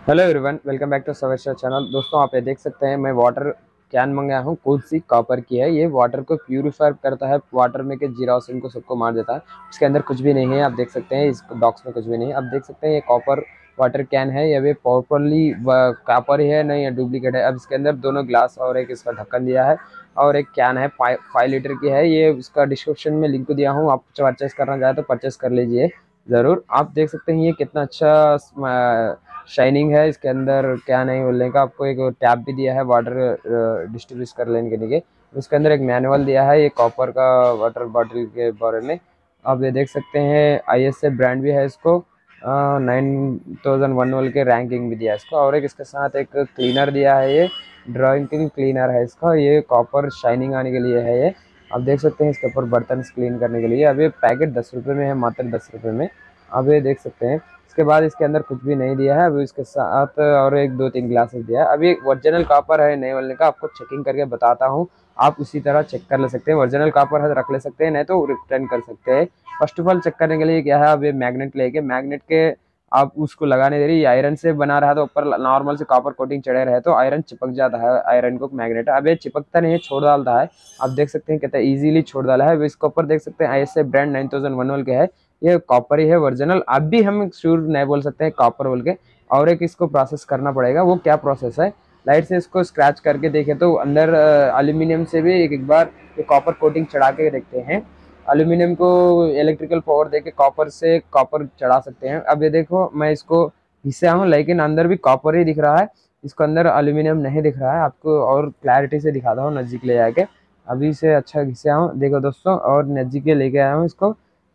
Hello everyone welcome back to सवेशा channel दोस्तों, आप ये देख सकते हैं, मैं वाटर कैन मंगाया हूँ कौन सी कॉपर की है। ये वाटर को प्यूरिफाई करता है वाटर में के जीरासिन को सबको मार देता है। इसके अंदर कुछ भी नहीं है, आप देख सकते हैं, इस बॉक्स में कुछ भी नहीं है। आप देख सकते हैं, ये कॉपर वाटर कैन है, ये भी प्रॉपरली कॉपर ही है, नहीं, या डुप्लीकेट है। अब इसके अंदर दोनों ग्लास और एक इसका ढक्कन दिया है, और एक कैन है फाइव लीटर की है। ये उसका डिस्क्रिप्शन में लिंक दिया हूँ, आप परचेस करना चाहे तो परचेस कर लीजिए, ज़रूर। आप देख सकते हैं, ये कितना अच्छा शाइनिंग है, इसके अंदर क्या नहीं बोलने का, आपको एक टैप भी दिया है वाटर डिस्ट्रीब्यूट कर लेने के लिए। उसके अंदर एक मैनुअल दिया है, ये कॉपर का वाटर बॉटल के बारे में। आप ये देख सकते हैं आई ब्रांड भी है इसको। नाइन थाउज़ेंड वन वल के रैंकिंग भी दिया है इसको। और एक इसके साथ एक क्लीनर दिया है ये ड्राइंग क्लीनर है इसका। ये कॉपर शाइनिंग आने के लिए है ये। आप देख सकते हैं इसके ऊपर बर्तन क्लीन करने के लिए। अब ये पैकेट दस रुपये में है, मात्र दस रुपये में। अब ये देख सकते हैं। इसके बाद इसके अंदर कुछ भी नहीं दिया है। अभी इसके साथ और एक दो तीन ग्लासेस दिया है। अभी ओरिजिनल कापर है नहीं बोलने का। आपको चेकिंग करके बताता हूँ। आप उसी तरह चेक कर ले सकते हैं। ओरिजिनल कापर है तो रख ले सकते हैं, नहीं तो रिटर्न कर सकते हैं। फ़र्स्ट ऑफ़ ऑल चेक करने के लिए क्या है? अब ये मैगनेट लेके मैगनेट के आप उसको लगाने दे रही आयरन से बना रहा तो ऊपर नॉर्मल से कॉपर कोटिंग चढ़े रहे तो आयरन चिपक जाता है। आयरन को मैग्नेट अब ये चिपकता नहीं है, छोड़ डालता है। आप देख सकते हैं कितना इजीली छोड़ डाला है। इसके ऊपर देख सकते हैं ISA brand nine thousand one के है। ये कॉपर ही है ओरिजिनल अब भी हम श्योर नहीं बोल सकते हैं कॉपर बोल के। और एक इसको प्रोसेस करना पड़ेगा। वो क्या प्रोसेस है? लाइट से इसको स्क्रैच करके देखें तो अंदर अल्यूमिनियम से भी एक एक बार ये कॉपर कोटिंग चढ़ा के देखते हैं। अल्यूमिनियम को इलेक्ट्रिकल पावर देके कॉपर से कॉपर चढ़ा सकते हैं। अब ये देखो, मैं इसको घिसा हूँ, लेकिन अंदर भी कॉपर ही दिख रहा है। इसको अंदर अल्यूमिनियम नहीं दिख रहा है। आपको और क्लैरिटी से दिखाता हूँ नज़दीक ले जाके अभी से अच्छा घिसे हूँ। देखो दोस्तों, और नज़दीक लेके आया हूँ इसको।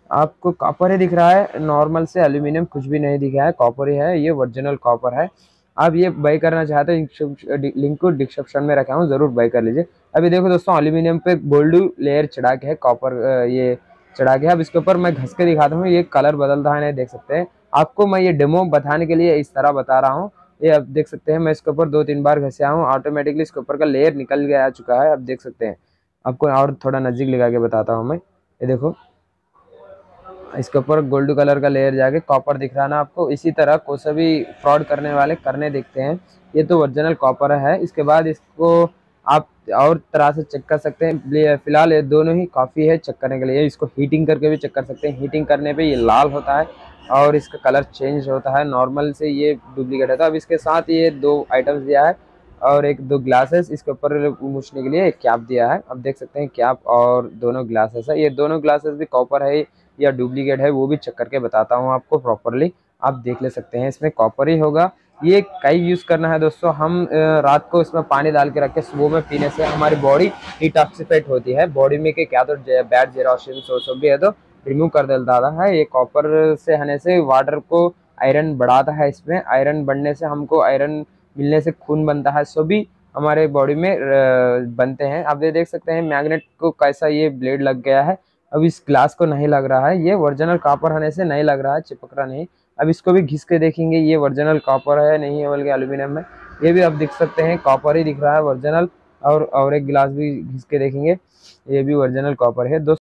आपको कॉपर ही दिख रहा है। नॉर्मल से एल्यूमिनियम कुछ भी नहीं दिख रहा है। कॉपर ही है। ये ओरिजिनल कॉपर है। आप ये बाई करना चाहते हैं लिंक को डिस्क्रिप्शन में रखा हूँ, ज़रूर बाई कर लीजिए। अभी देखो दोस्तों एल्यूमिनियम पे गोल्ड लेयर चढ़ा के है कॉपर ये चढ़ा के अब इसके ऊपर मैं घस के दिखाता हूँ। ये कलर बदलता है, नहीं देख सकते। हैं आपको मैं ये डेमो बताने के लिए इस तरह बता रहा हूँ। ये आप देख सकते हैं, मैं इसके ऊपर दो तीन बार घसा हूँ। ऑटोमेटिकली इसके ऊपर का लेयर निकल गया चुका है। आप देख सकते हैं। आपको और थोड़ा नज़दीक लगा के बताता हूँ मैं। ये देखो इसके ऊपर गोल्ड कलर का लेयर जाके कॉपर दिख रहा ना आपको। इसी तरह कोई सा भी फ्रॉड करने वाले करने देखते हैं। ये तो ओरिजिनल कॉपर है। इसके बाद इसको आप और तरह से चेक कर सकते हैं। फ़िलहाल ये दोनों ही काफ़ी है चेक करने के लिए। इसको हीटिंग करके भी चेक कर सकते हैं। हीटिंग करने पे ये लाल होता है और इसका कलर चेंज होता है। नॉर्मल से ये डुप्लीकेट है। तो अब इसके साथ ये दो आइटम्स दिया है। और एक दो ग्लासेस इसके ऊपर मूछने के लिए एक कैप दिया है? अब देख सकते हैं कैप और दोनों ग्लासेस है। ये दोनों ग्लासेस भी कॉपर है या डुप्लीकेट है, वो भी चेक करके बताता हूँ आपको प्रॉपरली आप देख ले सकते हैं, इसमें कॉपर ही होगा। ये कई यूज़ करना है दोस्तों। हम रात को इसमें पानी डाल के रख के सुबह में पीने से हमारी बॉडी डिटॉक्सीफाइड होती है। बॉडी में के क्या तो बैड जेरोसिन सो भी है तो रिमूव कर देता है। ये कॉपर से आने से वाटर को आयरन बढ़ाता है इसमें। आयरन बढ़ने से हमको आयरन मिलने से खून बनता है, सो भी हमारे बॉडी में बनते हैं। आप ये देख सकते हैं मैग्नेट को कैसा ये ब्लेड लग गया है। अब इस ग्लास को नहीं लग रहा है, ये ओरिजिनल कॉपर होने से नहीं लग रहा है, चिपक रहा नहीं। अब इसको भी घिस के देखेंगे, ये ओरिजिनल कॉपर है, नहीं है बल्कि एल्यूमिनियम है। ये भी आप देख सकते हैं कॉपर ही दिख रहा है ओरिजिनल और और एक गिलास भी घिस के देखेंगे, ये भी ओरिजिनल कॉपर है। दोस्तों